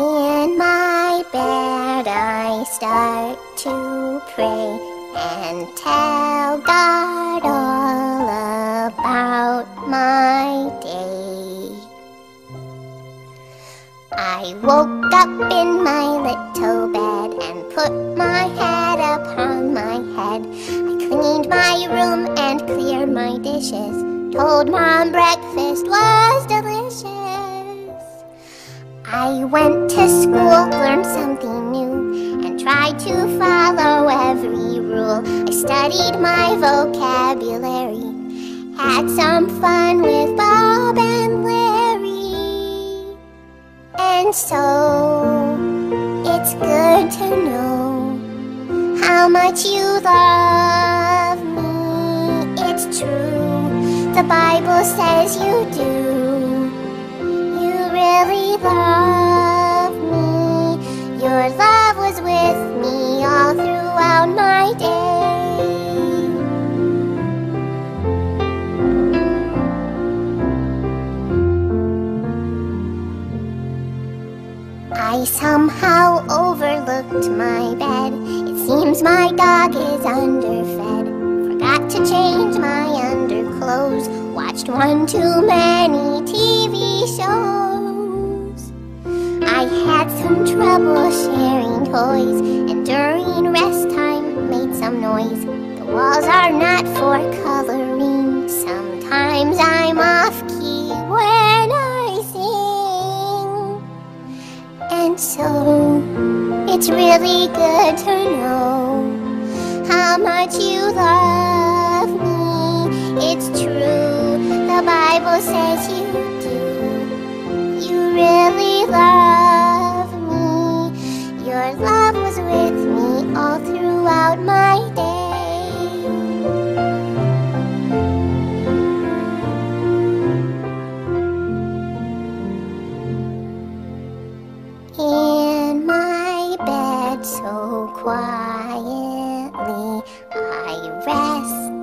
In my bed, I start to pray and tell God all about my day. I woke up in my little bed and put my head upon my head. I cleaned my room and cleared my dishes. Told mom breakfast was delicious. I went to school, learned something new, and tried to follow every rule. I studied my vocabulary, had some fun with Bob and Larry. And so, it's good to know how much you love me. It's true, the Bible says you do. Love me. Your love was with me all throughout my day. I somehow overlooked my bed. It seems my dog is underfed. Forgot to change my underclothes. Watched one too many TV shows. Some trouble sharing toys, and during rest time made some noise. The walls are not for coloring. Sometimes I'm off key when I sing. And so it's really good to know how much you love me. It's true, the Bible says you Love was with me all throughout my day. In my bed so quietly, I rest